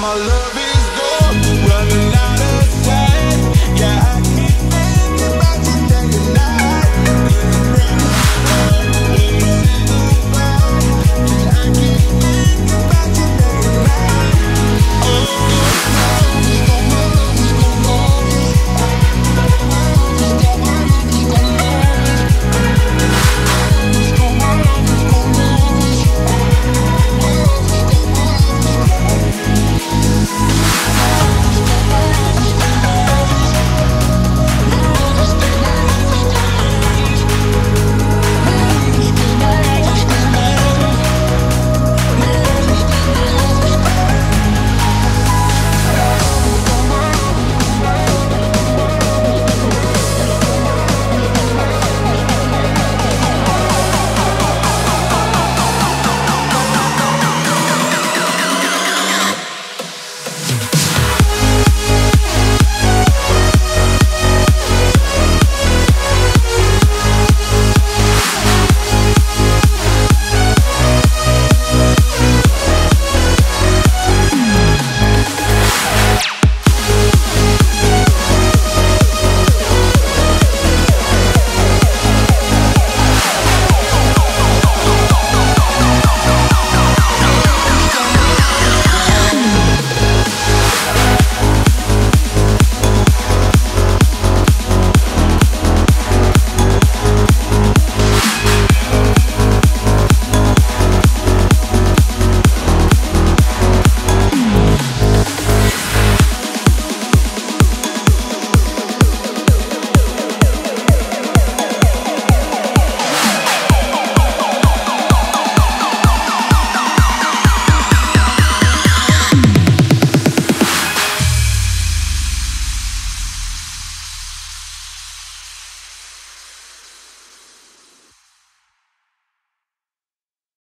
my love is